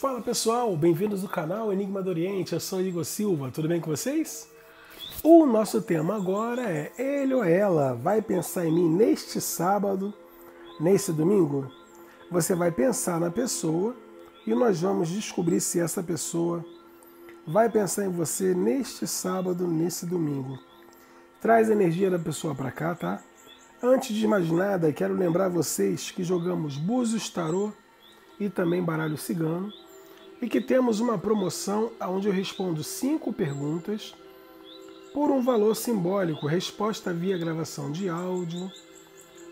Fala pessoal, bem-vindos ao canal Enigma do Oriente, eu sou Igor Silva, tudo bem com vocês? O nosso tema agora é Ele ou ela vai pensar em mim neste sábado, neste domingo? Você vai pensar na pessoa e nós vamos descobrir se essa pessoa vai pensar em você neste sábado, nesse domingo. Traz a energia da pessoa para cá, tá? Antes de mais nada, quero lembrar vocês que jogamos Búzios Tarô e também Baralho Cigano e que temos uma promoção onde eu respondo cinco perguntas por um valor simbólico, resposta via gravação de áudio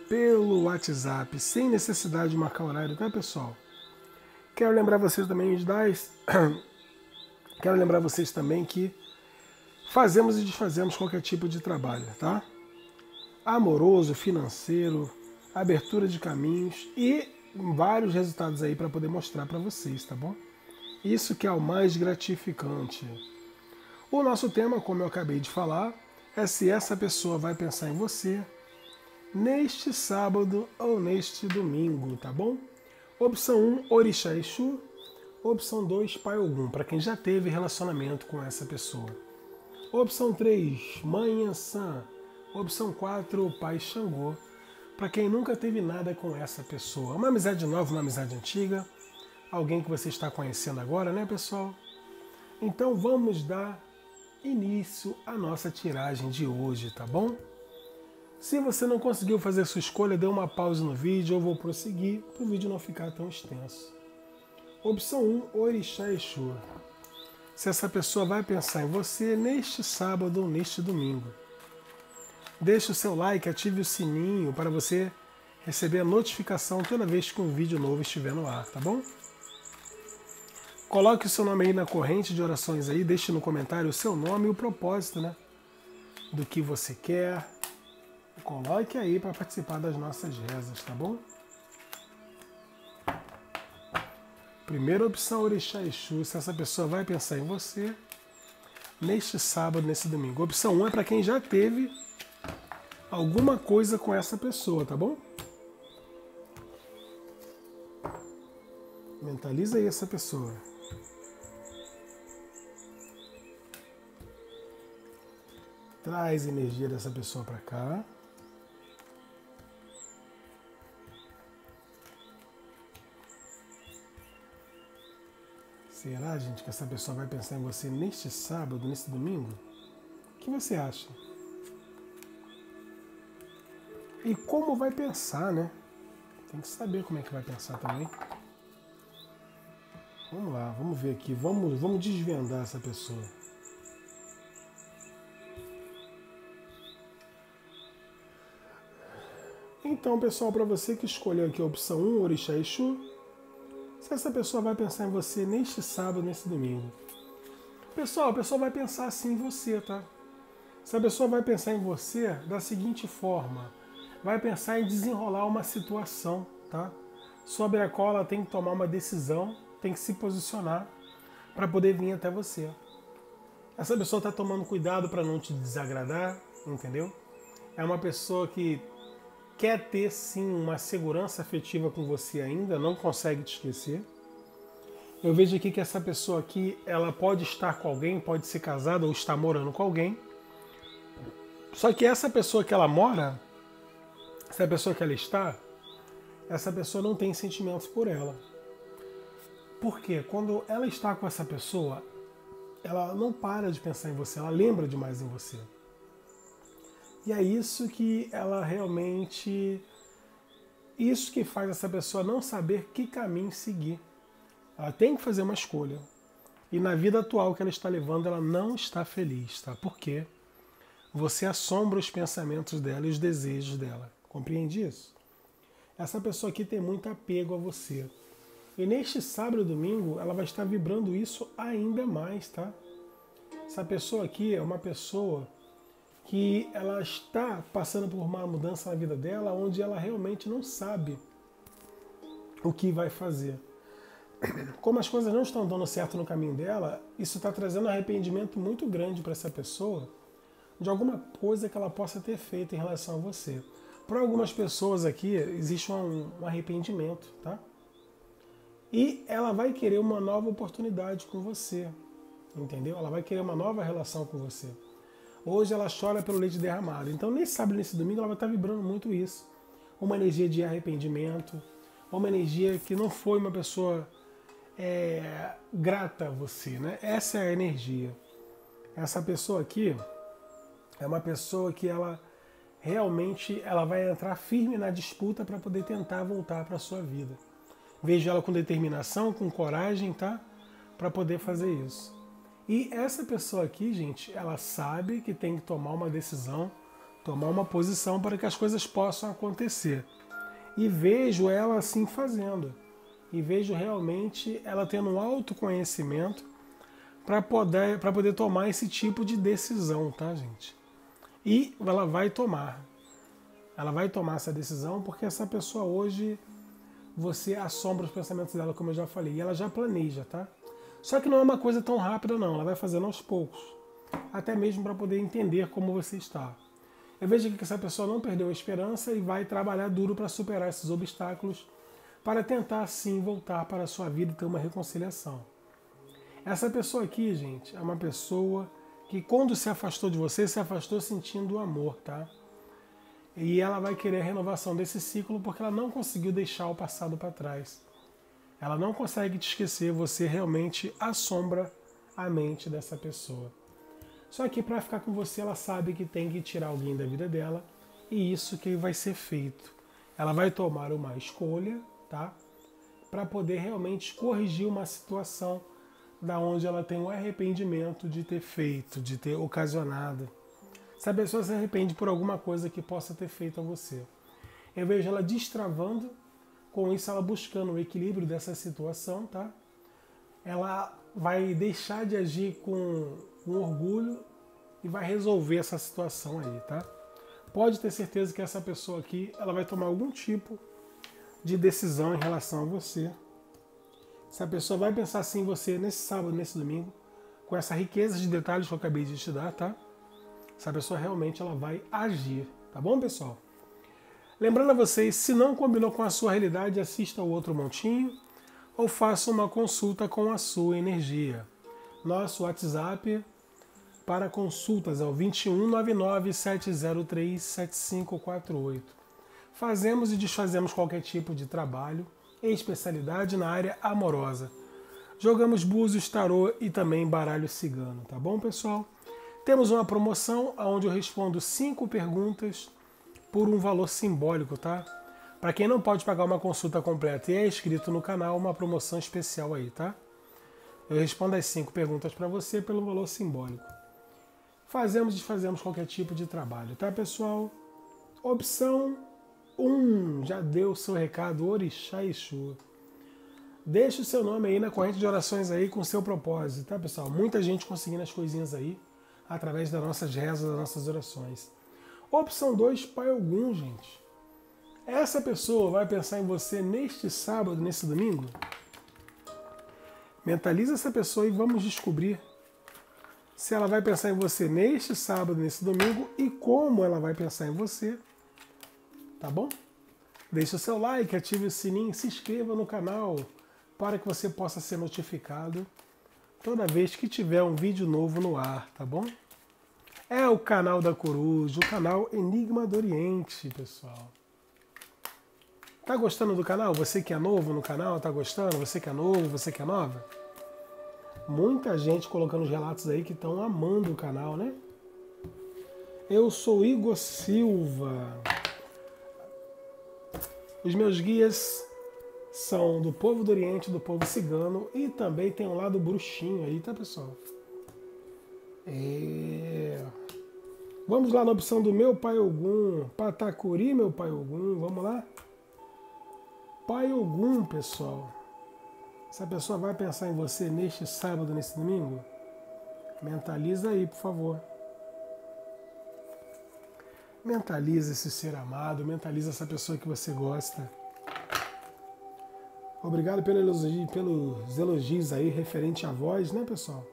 pelo WhatsApp, sem necessidade de marcar horário, tá pessoal? Quero lembrar vocês também dar Quero lembrar vocês também que fazemos e desfazemos qualquer tipo de trabalho, tá? amoroso, financeiro, abertura de caminhos e vários resultados aí para poder mostrar para vocês, tá bom? Isso que é o mais gratificante. O nosso tema, como eu acabei de falar, é se essa pessoa vai pensar em você neste sábado ou neste domingo, tá bom? Opção 1, Orixá Exu. Opção 2, Pai Ogum, para quem já teve relacionamento com essa pessoa. Opção 3, Mãe San Opção 4, Pai Xangô. Para quem nunca teve nada com essa pessoa. Uma amizade nova, uma amizade antiga. Alguém que você está conhecendo agora, né, pessoal? Então vamos dar início à nossa tiragem de hoje, tá bom? Se você não conseguiu fazer sua escolha, dê uma pausa no vídeo, eu vou prosseguir para o vídeo não ficar tão extenso. Opção 1, Orixá Exu. Se essa pessoa vai pensar em você neste sábado ou neste domingo. Deixe o seu like, ative o sininho para você receber a notificação toda vez que um vídeo novo estiver no ar, tá bom? Coloque o seu nome aí na corrente de orações aí, deixe no comentário o seu nome e o propósito, né? Do que você quer. Coloque aí para participar das nossas rezas, tá bom? Primeira opção, Orixá Exu, se essa pessoa vai pensar em você neste sábado, nesse domingo. Opção 1 é para quem já teve alguma coisa com essa pessoa, tá bom? Mentaliza aí essa pessoa. Traz energia dessa pessoa para cá. Será, gente, que essa pessoa vai pensar em você neste sábado, nesse domingo? O que você acha? E como vai pensar, né? Tem que saber como é que vai pensar também. Vamos lá, vamos ver aqui. Vamos, vamos desvendar essa pessoa. Então, pessoal, para você que escolheu aqui a opção 1, Orixá Exu, se essa pessoa vai pensar em você neste sábado, nesse domingo. Pessoal, a pessoa vai pensar assim em você, tá? Se a pessoa vai pensar em você da seguinte forma: vai pensar em desenrolar uma situação, tá? Sobre a qual ela tem que tomar uma decisão, tem que se posicionar para poder vir até você. Essa pessoa está tomando cuidado para não te desagradar, entendeu? É uma pessoa que quer ter sim uma segurança afetiva com você ainda, não consegue te esquecer. Eu vejo aqui que essa pessoa aqui, ela pode estar com alguém, pode ser casada ou estar morando com alguém. Só que essa pessoa que ela mora, se a pessoa que ela está, essa pessoa não tem sentimentos por ela. Porque quando ela está com essa pessoa, ela não para de pensar em você, ela lembra demais em você. E é isso que ela realmente. Isso que faz essa pessoa não saber que caminho seguir. Ela tem que fazer uma escolha. E na vida atual que ela está levando, ela não está feliz, tá? Por quê? Você assombra os pensamentos dela e os desejos dela. Compreende isso? Essa pessoa aqui tem muito apego a você. E neste sábado e domingo, ela vai estar vibrando isso ainda mais, tá? Essa pessoa aqui é uma pessoa que ela está passando por uma mudança na vida dela, onde ela realmente não sabe o que vai fazer. Como as coisas não estão dando certo no caminho dela, isso está trazendo arrependimento muito grande para essa pessoa de alguma coisa que ela possa ter feito em relação a você. Para algumas pessoas aqui existe um, um arrependimento, tá? E ela vai querer uma nova oportunidade com você, entendeu? Ela vai querer uma nova relação com você. Hoje ela chora pelo leite derramado. Então, nesse sábado, nesse domingo, ela vai estar vibrando muito isso. Uma energia de arrependimento, uma energia que não foi uma pessoa é, grata a você, né? Essa é a energia. Essa pessoa aqui é uma pessoa que ela realmente ela vai entrar firme na disputa para poder tentar voltar para a sua vida. Vejo ela com determinação, com coragem, tá? Para poder fazer isso. E essa pessoa aqui, gente, ela sabe que tem que tomar uma decisão, tomar uma posição para que as coisas possam acontecer. E vejo ela assim fazendo. E vejo realmente ela tendo um autoconhecimento para poder, poder tomar esse tipo de decisão, tá, gente? E ela vai tomar. Ela vai tomar essa decisão porque essa pessoa hoje você assombra os pensamentos dela, como eu já falei, e ela já planeja, tá? Só que não é uma coisa tão rápida, não. Ela vai fazendo aos poucos, até mesmo para poder entender como você está. Eu vejo que essa pessoa não perdeu a esperança e vai trabalhar duro para superar esses obstáculos, para tentar sim voltar para a sua vida e ter uma reconciliação. Essa pessoa aqui, gente, é uma pessoa que quando se afastou de você, se afastou sentindo amor, tá? E ela vai querer a renovação desse ciclo porque ela não conseguiu deixar o passado para trás. Ela não consegue te esquecer, você realmente assombra a mente dessa pessoa. Só que para ficar com você, ela sabe que tem que tirar alguém da vida dela e isso que vai ser feito. Ela vai tomar uma escolha, tá? Para poder realmente corrigir uma situação da onde ela tem um arrependimento de ter feito, de ter ocasionado se a pessoa se arrepende por alguma coisa que possa ter feito a você. Eu vejo ela destravando, com isso ela buscando o equilíbrio dessa situação, tá? Ela vai deixar de agir com, com orgulho e vai resolver essa situação aí, tá? Pode ter certeza que essa pessoa aqui, ela vai tomar algum tipo de decisão em relação a você. Essa pessoa vai pensar assim em você nesse sábado, nesse domingo, com essa riqueza de detalhes que eu acabei de te dar, tá? essa pessoa realmente ela vai agir, tá bom, pessoal? Lembrando a vocês, se não combinou com a sua realidade, assista o outro montinho ou faça uma consulta com a sua energia. Nosso WhatsApp para consultas é o 2199 703 7548. Fazemos e desfazemos qualquer tipo de trabalho, em especialidade na área amorosa. Jogamos búzios, tarô e também baralho cigano, tá bom, pessoal? Temos uma promoção onde eu respondo cinco perguntas por um valor simbólico, tá? Para quem não pode pagar uma consulta completa e é inscrito no canal, uma promoção especial aí, tá? Eu respondo as cinco perguntas para você pelo valor simbólico. Fazemos e desfazemos qualquer tipo de trabalho, tá, pessoal? Opção 1, já deu o seu recado, Orixá Exu. Deixe o seu nome aí na corrente de orações aí com o seu propósito, tá, pessoal? Muita gente conseguindo as coisinhas aí através das nossas rezas, das nossas orações. Opção 2, Pai algum, gente. Essa pessoa vai pensar em você neste sábado, nesse domingo? Mentaliza essa pessoa e vamos descobrir se ela vai pensar em você neste sábado, nesse domingo e como ela vai pensar em você. Tá bom? Deixe o seu like, ative o sininho, se inscreva no canal para que você possa ser notificado toda vez que tiver um vídeo novo no ar, tá bom? É o canal da Coruja, o canal Enigma do Oriente, pessoal. Tá gostando do canal? Você que é novo no canal, tá gostando? Você que é novo, você que é nova? Muita gente colocando os relatos aí que estão amando o canal, né? Eu sou Igor Silva. Os meus guias são do povo do Oriente, do povo cigano e também tem um lado bruxinho aí, tá pessoal? É... Vamos lá na opção do meu pai Ogum, Patacuri, meu pai Ogum, vamos lá? Pai Ogum, pessoal. Essa pessoa vai pensar em você neste sábado, nesse domingo? Mentaliza aí, por favor. Mentaliza esse ser amado, mentaliza essa pessoa que você gosta. Obrigado pelos elogios aí referente à voz, né, pessoal?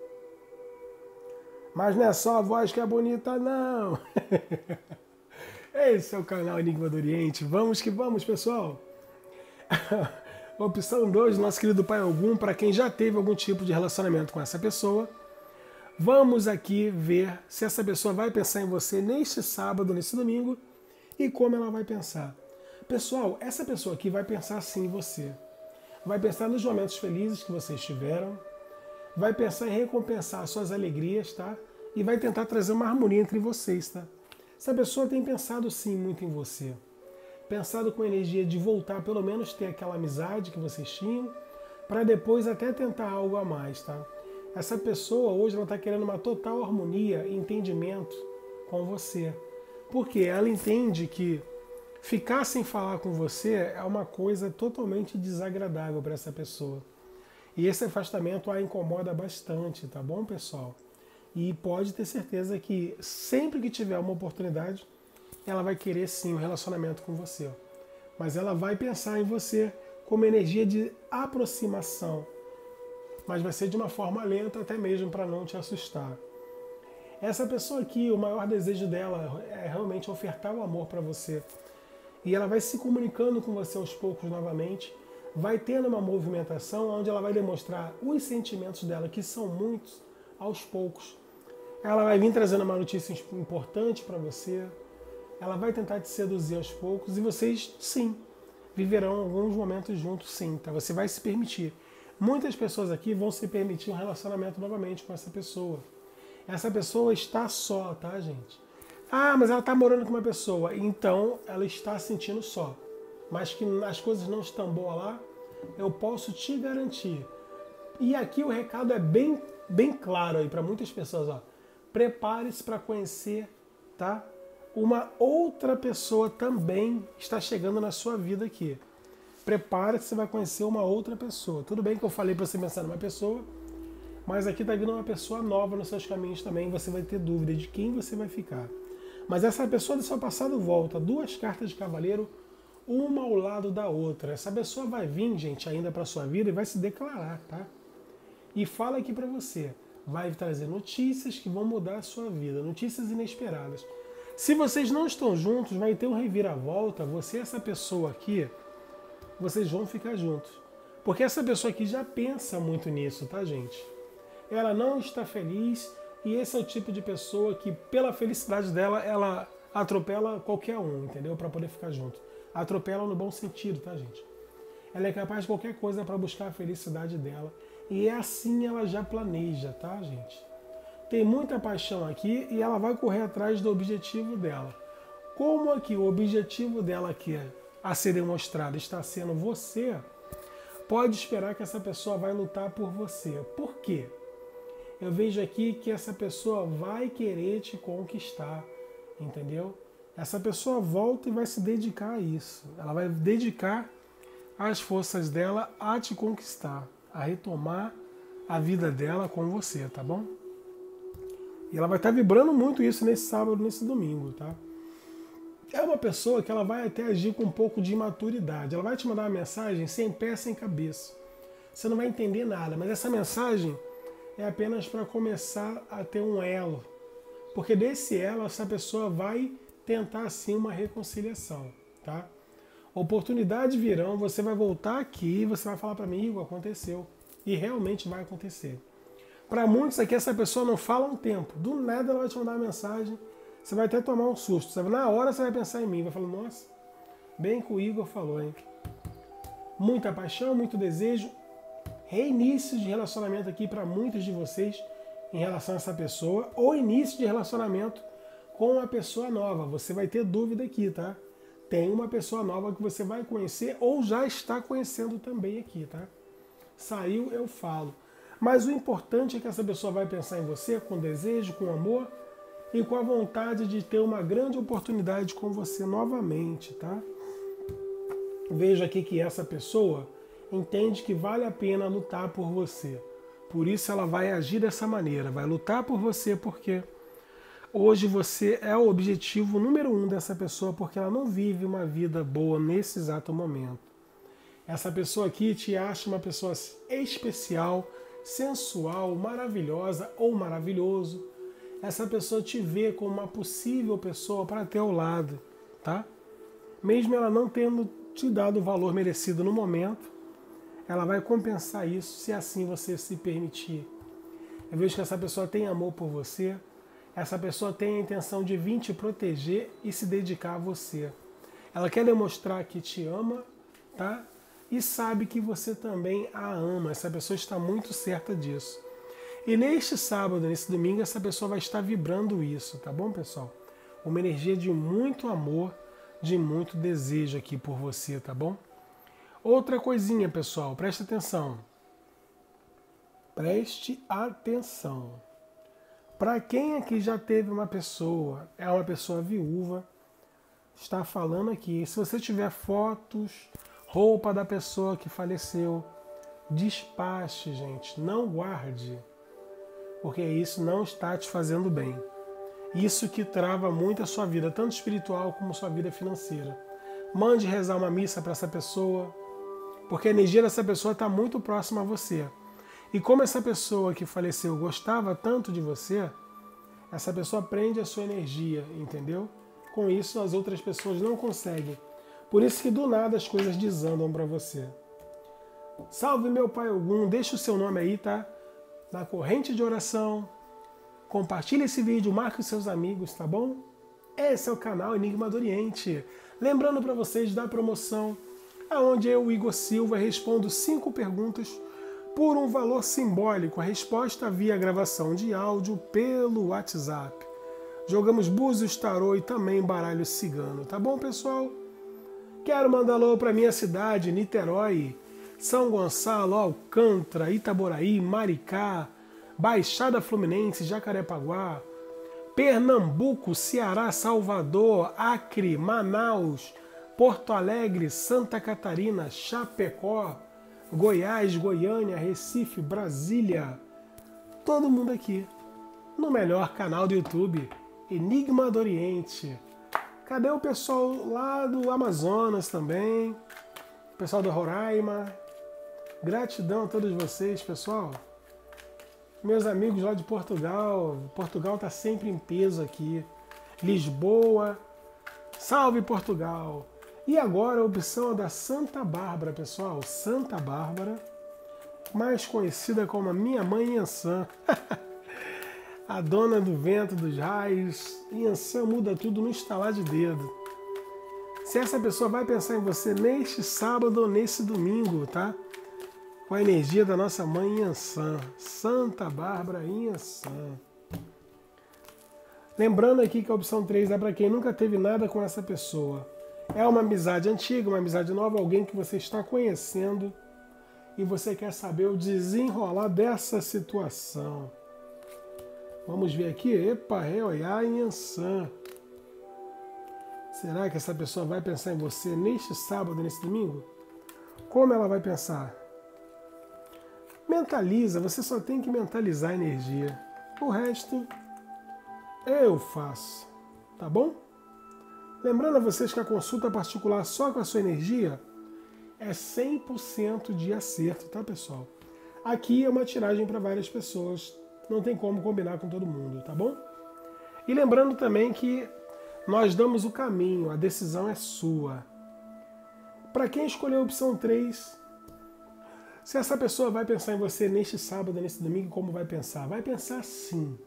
Mas não é só a voz que é bonita, não. Esse é o canal Enigma do Oriente. Vamos que vamos, pessoal. Opção 2, nosso querido pai algum, para quem já teve algum tipo de relacionamento com essa pessoa. Vamos aqui ver se essa pessoa vai pensar em você neste sábado, nesse domingo, e como ela vai pensar. Pessoal, essa pessoa aqui vai pensar sim em você. Vai pensar nos momentos felizes que vocês tiveram, vai pensar em recompensar suas alegrias, tá? E vai tentar trazer uma harmonia entre vocês, tá? Essa pessoa tem pensado sim muito em você pensado com energia de voltar, pelo menos ter aquela amizade que vocês tinham, para depois até tentar algo a mais, tá? Essa pessoa hoje ela está querendo uma total harmonia e entendimento com você, porque ela entende que ficar sem falar com você é uma coisa totalmente desagradável para essa pessoa. E esse afastamento a incomoda bastante, tá bom, pessoal? E pode ter certeza que sempre que tiver uma oportunidade, ela vai querer sim um relacionamento com você. Mas ela vai pensar em você como energia de aproximação. Mas vai ser de uma forma lenta, até mesmo para não te assustar. Essa pessoa aqui, o maior desejo dela é realmente ofertar o amor para você. E ela vai se comunicando com você aos poucos novamente, vai tendo uma movimentação onde ela vai demonstrar os sentimentos dela, que são muitos, aos poucos. Ela vai vir trazendo uma notícia importante para você, ela vai tentar te seduzir aos poucos e vocês, sim, viverão alguns momentos juntos, sim, tá? Você vai se permitir. Muitas pessoas aqui vão se permitir um relacionamento novamente com essa pessoa. Essa pessoa está só, tá, gente? Ah, mas ela está morando com uma pessoa. Então, ela está sentindo só. Mas que as coisas não estão boas lá, eu posso te garantir. E aqui o recado é bem, bem claro aí para muitas pessoas, ó. Prepare-se para conhecer, tá? uma outra pessoa também está chegando na sua vida aqui. Prepare-se, você vai conhecer uma outra pessoa. Tudo bem que eu falei para você pensar numa pessoa, mas aqui está vindo uma pessoa nova nos seus caminhos também. Você vai ter dúvida de quem você vai ficar. Mas essa pessoa do seu passado volta. Duas cartas de cavaleiro, uma ao lado da outra. Essa pessoa vai vir, gente, ainda para sua vida e vai se declarar, tá? E fala aqui para você. Vai trazer notícias que vão mudar a sua vida, notícias inesperadas. Se vocês não estão juntos, vai ter um reviravolta. Você e essa pessoa aqui, vocês vão ficar juntos. Porque essa pessoa aqui já pensa muito nisso, tá, gente? Ela não está feliz e esse é o tipo de pessoa que, pela felicidade dela, ela atropela qualquer um, entendeu? Para poder ficar junto. Atropela no bom sentido, tá, gente? Ela é capaz de qualquer coisa para buscar a felicidade dela. E é assim ela já planeja, tá, gente? tem muita paixão aqui e ela vai correr atrás do objetivo dela. Como aqui o objetivo dela aqui a ser demonstrado está sendo você, pode esperar que essa pessoa vai lutar por você. Por quê? Eu vejo aqui que essa pessoa vai querer te conquistar, entendeu? Essa pessoa volta e vai se dedicar a isso. Ela vai dedicar as forças dela a te conquistar, a retomar a vida dela com você, tá bom? E ela vai estar vibrando muito isso nesse sábado, nesse domingo, tá? É uma pessoa que ela vai até agir com um pouco de imaturidade. Ela vai te mandar uma mensagem sem pé, sem cabeça. Você não vai entender nada, mas essa mensagem é apenas para começar a ter um elo. Porque desse elo, essa pessoa vai tentar sim uma reconciliação, tá? Oportunidades virão, você vai voltar aqui você vai falar para mim, Igor, aconteceu. E realmente vai acontecer. Para muitos aqui, essa pessoa não fala um tempo. Do nada ela vai te mandar uma mensagem. Você vai até tomar um susto. Sabe? Na hora você vai pensar em mim. Vai falar, nossa, bem que o Igor falou, hein? Muita paixão, muito desejo. Reinício de relacionamento aqui para muitos de vocês em relação a essa pessoa. Ou início de relacionamento com uma pessoa nova. Você vai ter dúvida aqui, tá? Tem uma pessoa nova que você vai conhecer ou já está conhecendo também aqui, tá? Saiu, eu falo. Mas o importante é que essa pessoa vai pensar em você com desejo, com amor e com a vontade de ter uma grande oportunidade com você novamente, tá? Veja aqui que essa pessoa entende que vale a pena lutar por você. Por isso ela vai agir dessa maneira, vai lutar por você porque hoje você é o objetivo número um dessa pessoa porque ela não vive uma vida boa nesse exato momento. Essa pessoa aqui te acha uma pessoa especial, sensual, maravilhosa ou maravilhoso, essa pessoa te vê como uma possível pessoa para ter ao lado, tá? Mesmo ela não tendo te dado o valor merecido no momento, ela vai compensar isso se assim você se permitir. Eu vejo que essa pessoa tem amor por você, essa pessoa tem a intenção de vir te proteger e se dedicar a você. Ela quer demonstrar que te ama, tá? E sabe que você também a ama. Essa pessoa está muito certa disso. E neste sábado, nesse domingo, essa pessoa vai estar vibrando isso, tá bom, pessoal? Uma energia de muito amor, de muito desejo aqui por você, tá bom? Outra coisinha, pessoal, preste atenção. Preste atenção. Para quem aqui já teve uma pessoa, é uma pessoa viúva, está falando aqui. Se você tiver fotos, roupa da pessoa que faleceu, despache, gente, não guarde, porque isso não está te fazendo bem. Isso que trava muito a sua vida, tanto espiritual como sua vida financeira. Mande rezar uma missa para essa pessoa, porque a energia dessa pessoa está muito próxima a você. E como essa pessoa que faleceu gostava tanto de você, essa pessoa prende a sua energia, entendeu? Com isso, as outras pessoas não conseguem. Por isso que do nada as coisas desandam para você. Salve meu pai algum, deixa o seu nome aí, tá? Na corrente de oração. Compartilhe esse vídeo, marque os seus amigos, tá bom? Esse é o canal Enigma do Oriente. Lembrando para vocês da promoção onde eu, Igor Silva, respondo cinco perguntas por um valor simbólico. A resposta via gravação de áudio pelo WhatsApp. Jogamos búzios, tarô e também baralho cigano, tá bom, pessoal? Quero mandar alô para minha cidade, Niterói, São Gonçalo, Alcântara, Itaboraí, Maricá, Baixada Fluminense, Jacarepaguá, Pernambuco, Ceará, Salvador, Acre, Manaus, Porto Alegre, Santa Catarina, Chapecó, Goiás, Goiânia, Recife, Brasília. Todo mundo aqui no melhor canal do YouTube, Enigma do Oriente. Cadê o pessoal lá do Amazonas também? O pessoal do Roraima. Gratidão a todos vocês, pessoal. Meus amigos lá de Portugal. Portugal está sempre em peso aqui. Lisboa. Salve Portugal! E agora a opção é da Santa Bárbara, pessoal. Santa Bárbara, mais conhecida como a minha mãe Yansan. a dona do vento, dos raios. Yansan muda tudo no estalar de dedo. Se essa pessoa vai pensar em você neste sábado ou nesse domingo, tá? Com a energia da nossa mãe Yansan. Santa Bárbara Yansan. Lembrando aqui que a opção 3 é para quem nunca teve nada com essa pessoa. É uma amizade antiga, uma amizade nova, alguém que você está conhecendo e você quer saber o desenrolar dessa situação. Vamos ver aqui. Epa, Reoiá em Ansan. Será que essa pessoa vai pensar em você neste sábado, nesse domingo? Como ela vai pensar? Mentaliza, você só tem que mentalizar a energia. O resto eu faço. Tá bom? Lembrando a vocês que a consulta particular só com a sua energia é 100% de acerto, tá, pessoal? Aqui é uma tiragem para várias pessoas, não tem como combinar com todo mundo, tá bom? E lembrando também que nós damos o caminho, a decisão é sua. Para quem escolheu a opção 3, se essa pessoa vai pensar em você neste sábado, nesse domingo, como vai pensar? Vai pensar sim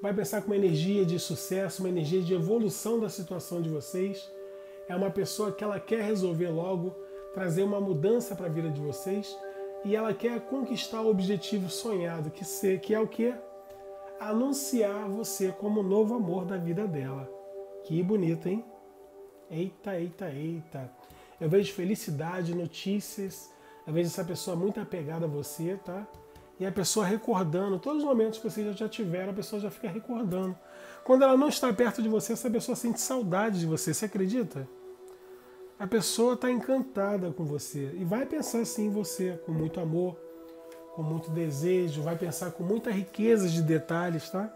vai pensar com uma energia de sucesso, uma energia de evolução da situação de vocês. É uma pessoa que ela quer resolver logo, trazer uma mudança para a vida de vocês e ela quer conquistar o objetivo sonhado, que, ser, que é o que? Anunciar você como o novo amor da vida dela. Que bonito, hein? Eita, eita, eita. Eu vejo felicidade, notícias. Eu vejo essa pessoa muito apegada a você, tá? E a pessoa recordando, todos os momentos que vocês já tiveram, a pessoa já fica recordando. Quando ela não está perto de você, essa pessoa sente saudade de você. Você acredita? A pessoa está encantada com você e vai pensar assim em você, com muito amor, com muito desejo, vai pensar com muita riqueza de detalhes, tá?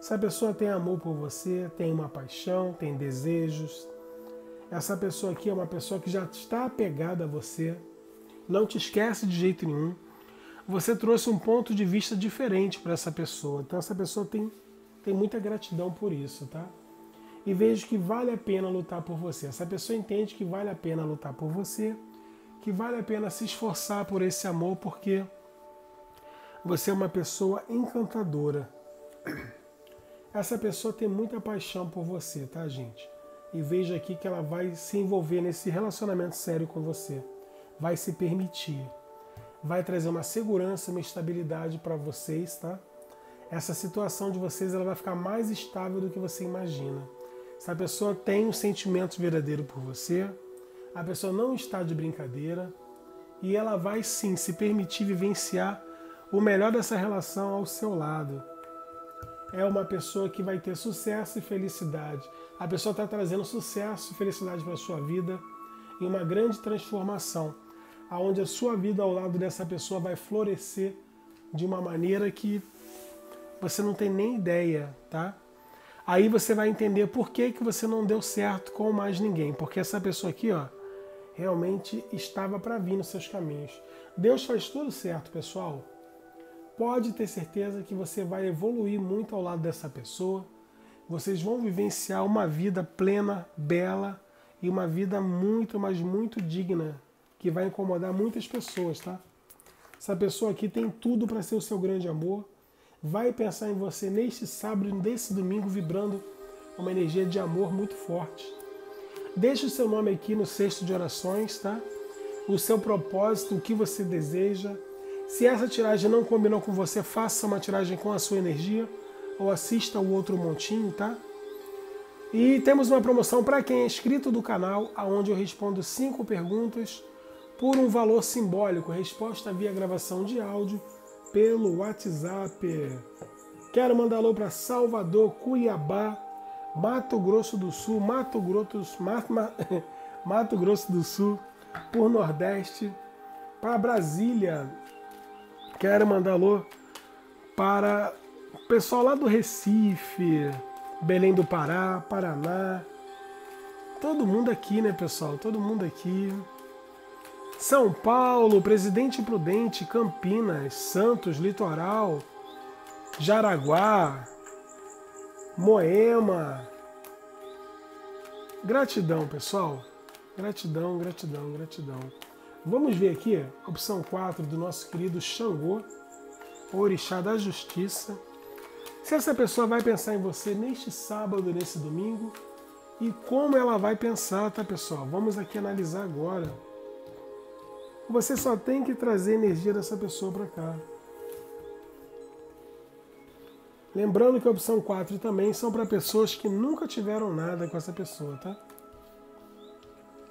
Se a pessoa tem amor por você, tem uma paixão, tem desejos, essa pessoa aqui é uma pessoa que já está apegada a você, não te esquece de jeito nenhum você trouxe um ponto de vista diferente para essa pessoa. Então essa pessoa tem, tem muita gratidão por isso, tá? E vejo que vale a pena lutar por você. Essa pessoa entende que vale a pena lutar por você, que vale a pena se esforçar por esse amor porque você é uma pessoa encantadora. Essa pessoa tem muita paixão por você, tá, gente? E veja aqui que ela vai se envolver nesse relacionamento sério com você. Vai se permitir. Vai trazer uma segurança, uma estabilidade para vocês, tá? Essa situação de vocês ela vai ficar mais estável do que você imagina. Se a pessoa tem um sentimento verdadeiro por você, a pessoa não está de brincadeira e ela vai sim se permitir vivenciar o melhor dessa relação ao seu lado. É uma pessoa que vai ter sucesso e felicidade. A pessoa está trazendo sucesso e felicidade para a sua vida e uma grande transformação, aonde a sua vida ao lado dessa pessoa vai florescer de uma maneira que você não tem nem ideia, tá? Aí você vai entender por que, que você não deu certo com mais ninguém. Porque essa pessoa aqui, ó, realmente estava para vir nos seus caminhos. Deus faz tudo certo, pessoal. Pode ter certeza que você vai evoluir muito ao lado dessa pessoa. Vocês vão vivenciar uma vida plena, bela e uma vida muito, mas muito digna, que vai incomodar muitas pessoas, tá? Essa pessoa aqui tem tudo para ser o seu grande amor vai pensar em você neste sábado nesse domingo vibrando uma energia de amor muito forte. Deixe o seu nome aqui no cesto de orações, tá? O seu propósito, o que você deseja. Se essa tiragem não combinou com você, faça uma tiragem com a sua energia ou assista o outro montinho, tá? E temos uma promoção para quem é inscrito do canal, aonde eu respondo cinco perguntas por um valor simbólico, resposta via gravação de áudio pelo WhatsApp. Quero mandar alô para Salvador, Cuiabá, Mato Grosso do Sul, Mato Grosso, Mato, Mato Grosso do Sul, por Nordeste, para Brasília. Quero mandar alô para o pessoal lá do Recife, Belém do Pará, Paraná. Todo mundo aqui, né, pessoal? Todo mundo aqui. São Paulo, Presidente Prudente, Campinas, Santos, Litoral, Jaraguá, Moema. Gratidão, pessoal. Gratidão, gratidão, gratidão. Vamos ver aqui, opção 4 do nosso querido Xangô, Orixá da Justiça. Se essa pessoa vai pensar em você neste sábado, nesse domingo, e como ela vai pensar, tá, pessoal? Vamos aqui analisar agora. Você só tem que trazer energia dessa pessoa para cá. Lembrando que a opção 4 também são para pessoas que nunca tiveram nada com essa pessoa, tá?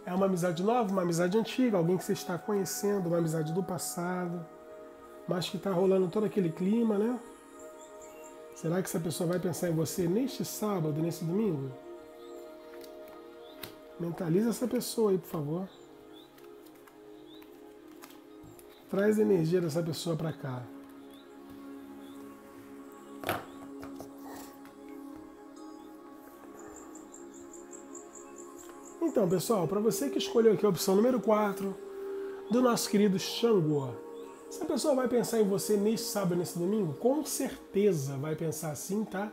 É uma amizade nova, uma amizade antiga, alguém que você está conhecendo, uma amizade do passado, mas que está rolando todo aquele clima, né? Será que essa pessoa vai pensar em você neste sábado, nesse domingo? Mentaliza essa pessoa aí, por favor. Traz a energia dessa pessoa para cá. Então, pessoal, para você que escolheu aqui a opção número 4 do nosso querido Xangô, se a pessoa vai pensar em você neste sábado, nesse domingo, com certeza vai pensar assim, tá?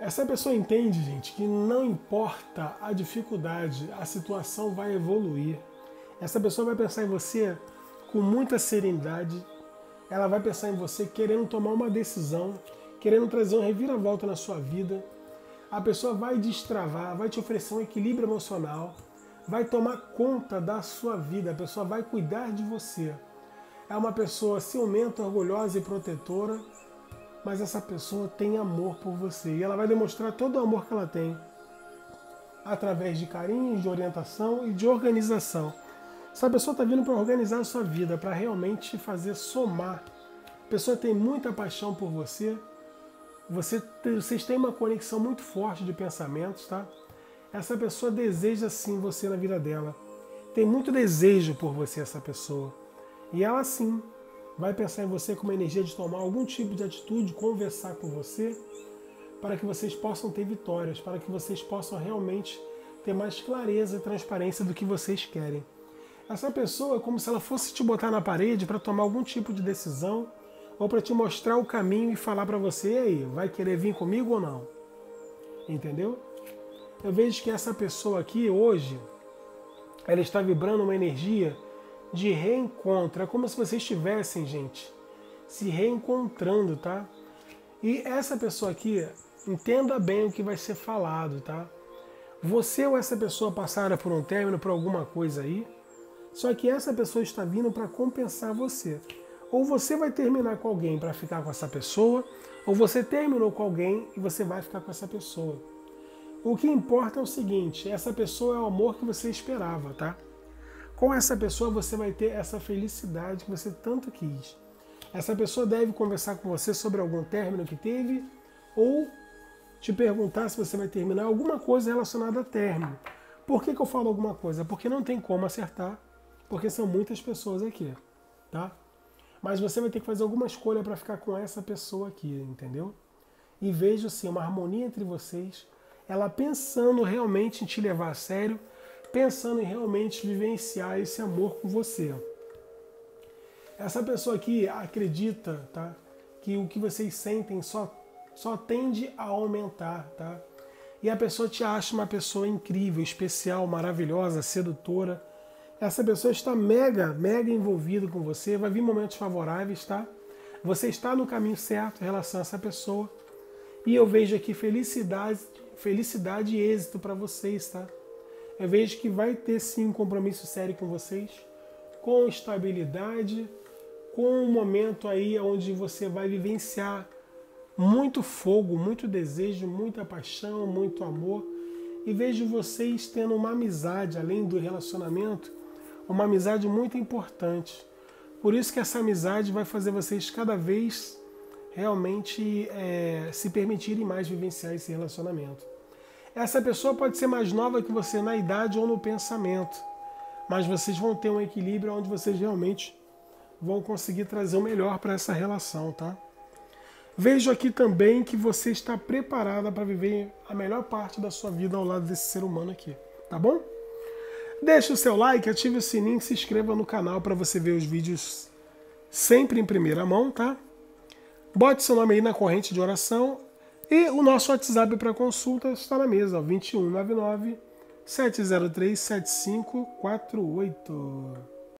Essa pessoa entende, gente, que não importa a dificuldade, a situação vai evoluir. Essa pessoa vai pensar em você com muita serenidade, ela vai pensar em você querendo tomar uma decisão, querendo trazer uma reviravolta na sua vida. A pessoa vai destravar, vai te oferecer um equilíbrio emocional, vai tomar conta da sua vida, a pessoa vai cuidar de você. É uma pessoa ciumenta, orgulhosa e protetora, mas essa pessoa tem amor por você e ela vai demonstrar todo o amor que ela tem através de carinho, de orientação e de organização. Essa pessoa está vindo para organizar a sua vida, para realmente fazer somar. A pessoa tem muita paixão por você. você. Vocês têm uma conexão muito forte de pensamentos, tá? Essa pessoa deseja sim você na vida dela. Tem muito desejo por você essa pessoa. E ela sim vai pensar em você com uma energia de tomar algum tipo de atitude, conversar com você, para que vocês possam ter vitórias, para que vocês possam realmente ter mais clareza e transparência do que vocês querem. Essa pessoa é como se ela fosse te botar na parede para tomar algum tipo de decisão ou para te mostrar o caminho e falar para você, aí, vai querer vir comigo ou não? Entendeu? Eu vejo que essa pessoa aqui hoje, ela está vibrando uma energia de reencontro. É como se vocês estivessem, gente, se reencontrando, tá? E essa pessoa aqui, entenda bem o que vai ser falado, tá? Você ou essa pessoa passaram por um término, por alguma coisa aí, só que essa pessoa está vindo para compensar você. Ou você vai terminar com alguém para ficar com essa pessoa, ou você terminou com alguém e você vai ficar com essa pessoa. O que importa é o seguinte: essa pessoa é o amor que você esperava, tá? Com essa pessoa você vai ter essa felicidade que você tanto quis. Essa pessoa deve conversar com você sobre algum término que teve ou te perguntar se você vai terminar alguma coisa relacionada a término. Por que, que eu falo alguma coisa? Porque não tem como acertar porque são muitas pessoas aqui, tá? Mas você vai ter que fazer alguma escolha para ficar com essa pessoa aqui, entendeu? E veja assim, uma harmonia entre vocês, ela pensando realmente em te levar a sério, pensando em realmente vivenciar esse amor com você. Essa pessoa aqui acredita, tá? Que o que vocês sentem só, só tende a aumentar, tá? E a pessoa te acha uma pessoa incrível, especial, maravilhosa, sedutora essa pessoa está mega, mega envolvida com você, vai vir momentos favoráveis, tá? Você está no caminho certo em relação a essa pessoa. E eu vejo aqui felicidade, felicidade e êxito para vocês, tá? Eu vejo que vai ter sim um compromisso sério com vocês, com estabilidade, com um momento aí onde você vai vivenciar muito fogo, muito desejo, muita paixão, muito amor. E vejo vocês tendo uma amizade além do relacionamento uma amizade muito importante. Por isso que essa amizade vai fazer vocês cada vez realmente é, se permitirem mais vivenciar esse relacionamento. Essa pessoa pode ser mais nova que você na idade ou no pensamento, mas vocês vão ter um equilíbrio onde vocês realmente vão conseguir trazer o melhor para essa relação, tá? Vejo aqui também que você está preparada para viver a melhor parte da sua vida ao lado desse ser humano aqui, tá bom? Deixe o seu like, ative o sininho se inscreva no canal para você ver os vídeos sempre em primeira mão, tá? Bote seu nome aí na corrente de oração e o nosso WhatsApp para consulta está na mesa, ó, 2199 703 7548.